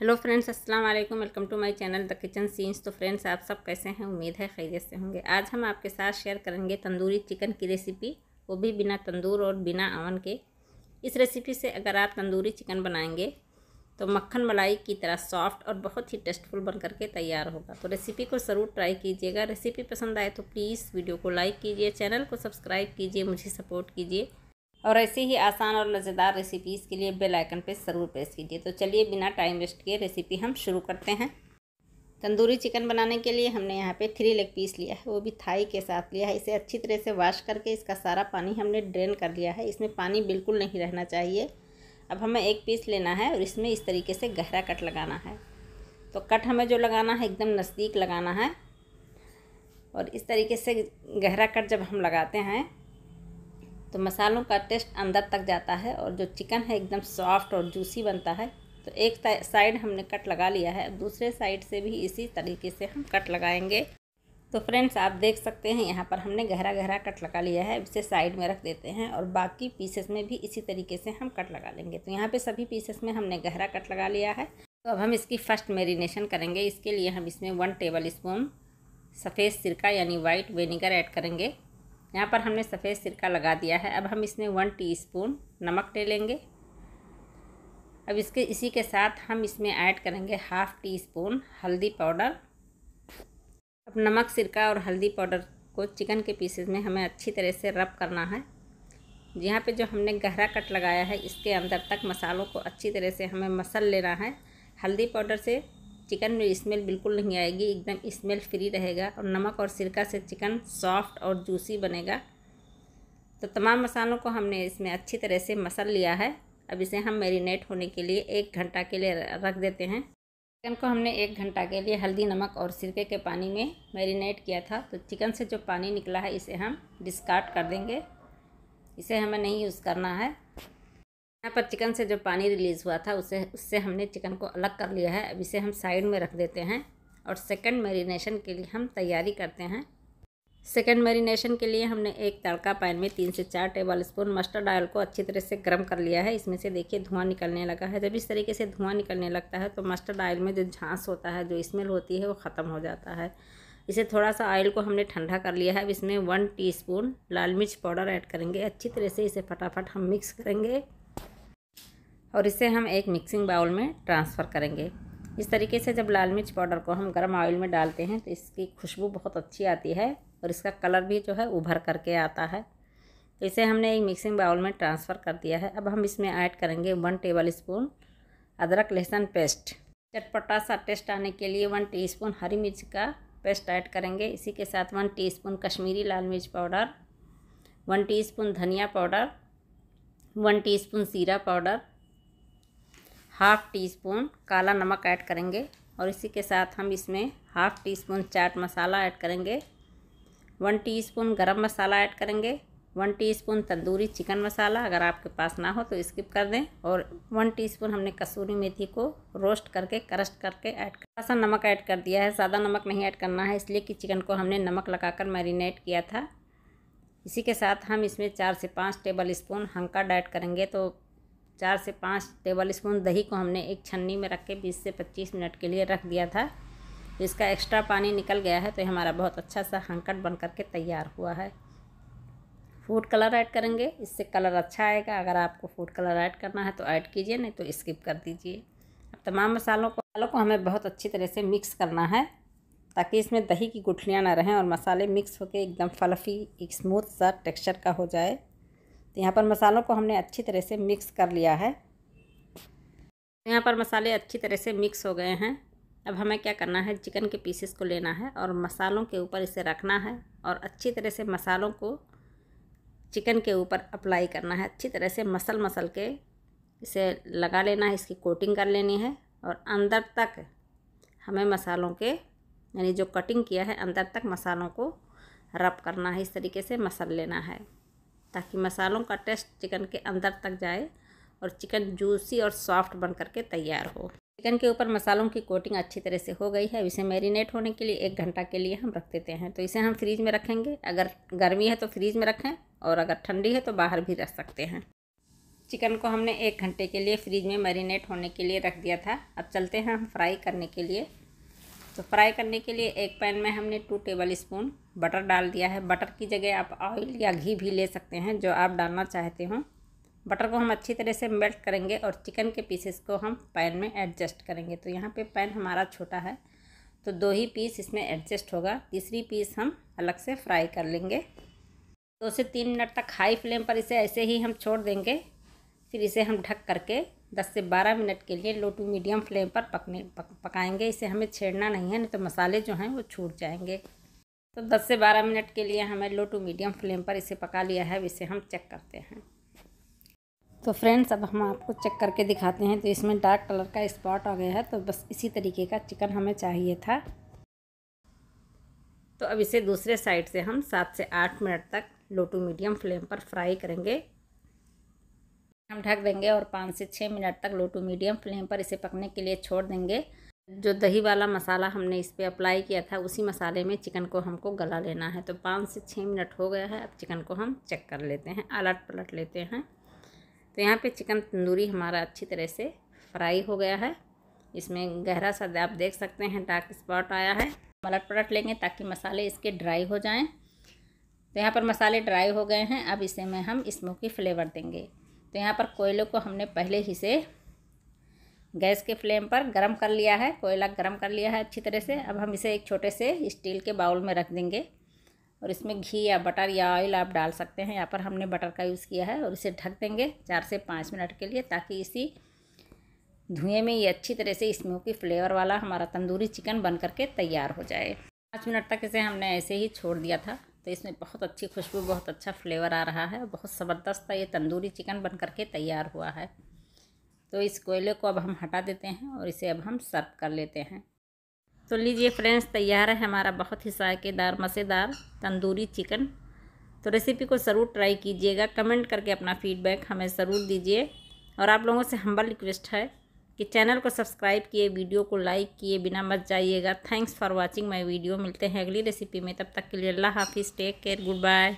Hello friends, अस्सलाम वालेकुम। Welcome to my channel the kitchen scenes. तो फ्रेंड्स, आप सब कैसे हैं? उम्मीद है खैरियत से होंगे। आज हम आपके साथ शेयर करेंगे तंदूरी चिकन की रेसिपी। वो भी बिना तंदूर और बिना अवन के। इस रेसिपी से अगर आप तंदूरी चिकन बनाएँगे तो मक्खन मलाई की तरह सॉफ्ट और बहुत ही टेस्टफुल बन करके तैयार होगा। तो रेसिपी को ज़रूर ट्राई कीजिएगा। रेसिपी पसंद आए तो प्लीज़ वीडियो को लाइक कीजिए, चैनल को सब्सक्राइब कीजिए, मुझे सपोर्ट कीजिए। और ऐसे ही आसान और मज़ेदार रेसिपीज़ के लिए बेल आइकन पर ज़रूर प्रेस कीजिए। तो चलिए बिना टाइम वेस्ट किए रेसिपी हम शुरू करते हैं। तंदूरी चिकन बनाने के लिए हमने यहाँ पे थ्री लेग पीस लिया है। वो भी थाई के साथ लिया है। इसे अच्छी तरह से वॉश करके इसका सारा पानी हमने ड्रेन कर लिया है। इसमें पानी बिल्कुल नहीं रहना चाहिए। अब हमें एक पीस लेना है और इसमें इस तरीके से गहरा कट लगाना है। तो कट हमें जो लगाना है, एकदम नज़दीक लगाना है। और इस तरीके से गहरा कट जब हम लगाते हैं तो मसालों का टेस्ट अंदर तक जाता है और जो चिकन है एकदम सॉफ्ट और जूसी बनता है। तो एक साइड हमने कट लगा लिया है। दूसरे साइड से भी इसी तरीके से हम कट लगाएँगे। तो फ्रेंड्स, आप देख सकते हैं, यहाँ पर हमने गहरा गहरा कट लगा लिया है। इसे साइड में रख देते हैं और बाकी पीसेस में भी इसी तरीके से हम कट लगा लेंगे। तो यहाँ पे सभी पीसेस में हमने गहरा कट लगा लिया है। तो अब हम इसकी फ़र्स्ट मेरीनेशन करेंगे। इसके लिए हम इसमें वन टेबल स्पून सफ़ेद सिरका यानी वाइट विनीगर ऐड करेंगे। यहाँ पर हमने सफ़ेद सिरका लगा दिया है। अब हम इसमें वन टीस्पून नमक ले लेंगे अब इसके, इसी के साथ हम इसमें ऐड करेंगे हाफ़ टी स्पून हल्दी पाउडर। अब नमक, सिरका और हल्दी पाउडर को चिकन के पीसेस में हमें अच्छी तरह से रब करना है। यहाँ पे जो हमने गहरा कट लगाया है, इसके अंदर तक मसालों को अच्छी तरह से हमें मसल लेना है। हल्दी पाउडर से चिकन में स्मेल बिल्कुल नहीं आएगी, एकदम स्मेल फ्री रहेगा और नमक और सिरका से चिकन सॉफ्ट और जूसी बनेगा। तो तमाम मसालों को हमने इसमें अच्छी तरह से मसल लिया है। अब इसे हम मेरीनेट होने के लिए एक घंटा के लिए रख देते हैं। चिकन को हमने एक घंटा के लिए हल्दी, नमक और सिरके के पानी में मैरिनेट किया था। तो चिकन से जो पानी निकला है, इसे हम डिस्कार्ड कर देंगे। इसे हमें नहीं यूज़ करना है। यहाँ पर चिकन से जो पानी रिलीज़ हुआ था, उसे, उससे हमने चिकन को अलग कर लिया है। अब इसे हम साइड में रख देते हैं और सेकंड मैरिनेशन के लिए हम तैयारी करते हैं। सेकंड मैरिनेशन के लिए हमने एक तड़का पैन में तीन से चार टेबल स्पून मस्टर्ड ऑयल को अच्छी तरह से गर्म कर लिया है। इसमें से देखिए धुआँ निकलने लगा है। जब इस तरीके से धुआँ निकलने लगता है तो मस्टर्ड ऑयल में जो झांस होता है, जो स्मेल होती है, वो ख़त्म हो जाता है। इसे थोड़ा सा ऑयल को हमने ठंडा कर लिया है। अब इसमें वन टीस्पून लाल मिर्च पाउडर ऐड करेंगे। अच्छी तरह से इसे फटाफट हम मिक्स करेंगे। और इसे हम एक मिक्सिंग बाउल में ट्रांसफ़र करेंगे। इस तरीके से जब लाल मिर्च पाउडर को हम गर्म ऑयल में डालते हैं तो इसकी खुशबू बहुत अच्छी आती है और इसका कलर भी जो है उभर करके आता है। तो इसे हमने एक मिक्सिंग बाउल में ट्रांसफ़र कर दिया है। अब हम इसमें ऐड करेंगे वन टेबल स्पून अदरक लहसुन पेस्ट चटपटा सा टेस्ट आने के लिए वन टीस्पून हरी मिर्च का पेस्ट ऐड करेंगे। इसी के साथ वन टीस्पून कश्मीरी लाल मिर्च पाउडर वन टीस्पून धनिया पाउडर वन टीस्पून जीरा पाउडर हाफ़ टी स्पून काला नमक ऐड करेंगे और इसी के साथ हम इसमें half teaspoon chaat masala add करेंगे। वन टी स्पून गर्म मसाला ऐड करेंगे। वन टीस्पून तंदूरी चिकन मसाला अगर आपके पास ना हो तो स्किप कर दें और वन टीस्पून हमने कसूरी मेथी को रोस्ट करके, क्रस्ट करके ऐड कर सा नमक ऐड कर दिया है। ज़्यादा नमक नहीं ऐड करना है इसलिए कि चिकन को हमने नमक लगाकर मैरिनेट किया था। इसी के साथ हम इसमें चार से पाँच टेबल स्पून हंका ऐड करेंगे तो चार से पाँच टेबल स्पून दही को हमने एक छन्नी में रख के बीस से पच्चीस मिनट के लिए रख दिया था। इसका एक्स्ट्रा पानी निकल गया है तो हमारा बहुत अच्छा सा हंकट बन करके तैयार हुआ है। फ़ूड कलर ऐड करेंगे, इससे कलर अच्छा आएगा। अगर आपको फ़ूड कलर ऐड करना है तो ऐड कीजिए, नहीं तो स्किप कर दीजिए। अब तमाम मसालों को मसालों को हमें बहुत अच्छी तरह से मिक्स करना है ताकि इसमें दही की गुठलियाँ ना रहें और मसाले मिक्स होकर एकदम फलफी, एक स्मूथ सा टेक्सचर का हो जाए। तो यहाँ पर मसालों को हमने अच्छी तरह से मिक्स कर लिया है। यहाँ पर मसाले अच्छी तरह से मिक्स हो गए हैं। अब हमें क्या करना है? चिकन के पीसेस को लेना है और मसालों के ऊपर इसे रखना है और अच्छी तरह से मसालों को चिकन के ऊपर अप्लाई करना है। अच्छी तरह से मसल मसल के इसे लगा लेना है, इसकी कोटिंग कर लेनी है और अंदर तक हमें मसालों के, यानी जो कटिंग किया है, अंदर तक मसालों को रब करना है। इस तरीके से मसल लेना है। ताकि मसालों का टेस्ट चिकन के अंदर तक जाए और चिकन जूसी और सॉफ्ट बन करके तैयार हो। चिकन के ऊपर मसालों की कोटिंग अच्छी तरह से हो गई है। इसे मैरिनेट होने के लिए एक घंटा के लिए हम रख देते हैं। तो इसे हम फ्रीज में रखेंगे। अगर गर्मी है तो फ्रीज में रखें और अगर ठंडी है तो बाहर भी रख सकते हैं। चिकन को हमने एक घंटे के लिए फ्रिज में मैरिनेट होने के लिए रख दिया था। अब चलते हैं हम फ्राई करने के लिए। तो फ्राई करने के लिए एक पैन में हमने टू टेबल स्पून बटर डाल दिया है। बटर की जगह आप ऑयल या घी भी ले सकते हैं, जो आप डालना चाहते हो। बटर को हम अच्छी तरह से मेल्ट करेंगे और चिकन के पीसेस को हम पैन में एडजस्ट करेंगे। तो यहाँ पे पैन हमारा छोटा है तो दो ही पीस इसमें एडजस्ट होगा। तीसरी पीस हम अलग से फ्राई कर लेंगे। दो से तीन मिनट तक हाई फ्लेम पर इसे ऐसे ही हम छोड़ देंगे, फिर इसे हम ढक करके दस से बारह मिनट के लिए लो टू मीडियम फ्लेम पर पकने पक, पकाएँगे। इसे हमें छेड़ना नहीं है नहीं तो मसाले जो हैं वो छूट जाएँगे। तो दस से बारह मिनट के लिए हमें लो टू मीडियम फ्लेम पर इसे पका लिया है इसे हम चेक करते हैं। तो फ्रेंड्स अब हम आपको चेक करके दिखाते हैं। तो इसमें डार्क कलर का स्पॉट आ गया है तो बस इसी तरीके का चिकन हमें चाहिए था। तो अब इसे दूसरे साइड से हम सात से आठ मिनट तक लो टू मीडियम फ्लेम पर फ्राई करेंगे। हम ढक देंगे और पाँच से छः मिनट तक लो टू मीडियम फ्लेम पर इसे पकने के लिए छोड़ देंगे। जो दही वाला मसाला हमने इस पर अप्लाई किया था, उसी मसाले में चिकन को हमको गला लेना है। तो पाँच से छः मिनट हो गया है, अब चिकन को हम चेक कर लेते हैं अलट पलट लेते हैं। तो यहाँ पे चिकन तंदूरी हमारा अच्छी तरह से फ्राई हो गया है। इसमें गहरा सा आप देख सकते हैं, डार्क स्पॉट आया है। पलट पलट लेंगे ताकि मसाले इसके ड्राई हो जाएँ। तो यहाँ पर मसाले ड्राई हो गए हैं, अब इसे में हम स्मोकी फ्लेवर देंगे। तो यहाँ पर कोयले को हमने पहले ही से गैस के फ्लेम पर गरम कर लिया है, कोयला गरम कर लिया है अच्छी तरह से। अब हम इसे एक छोटे से स्टील के बाउल में रख देंगे और इसमें घी या बटर या ऑयल आप डाल सकते हैं। यहाँ पर हमने बटर का यूज़ किया है और इसे ढक देंगे चार से पाँच मिनट के लिए ताकि इसी धुएँ में ये अच्छी तरह से स्मोकी फ्लेवर वाला हमारा तंदूरी चिकन बन करके तैयार हो जाए। पाँच मिनट तक इसे हमने ऐसे ही छोड़ दिया था। तो इसमें बहुत अच्छी खुशबू, बहुत अच्छा फ्लेवर आ रहा है। बहुत ज़बरदस्त ये तंदूरी चिकन बन करके तैयार हुआ है। तो इस कोयले को अब हम हटा देते हैं और इसे अब हम सर्व कर लेते हैं। तो लीजिए फ्रेंड्स, तैयार है हमारा बहुत ही जायकेदार मज़ेदार तंदूरी चिकन। तो रेसिपी को ज़रूर ट्राई कीजिएगा। कमेंट करके अपना फीडबैक हमें ज़रूर दीजिए। और आप लोगों से हम्बल रिक्वेस्ट है कि चैनल को सब्सक्राइब किए, वीडियो को लाइक किए बिना मत जाइएगा। Thanks for watching my video. मिलते हैं अगली रेसिपी में। तब तक के लिए अल्लाह हाफिज़। Take care. Good bye.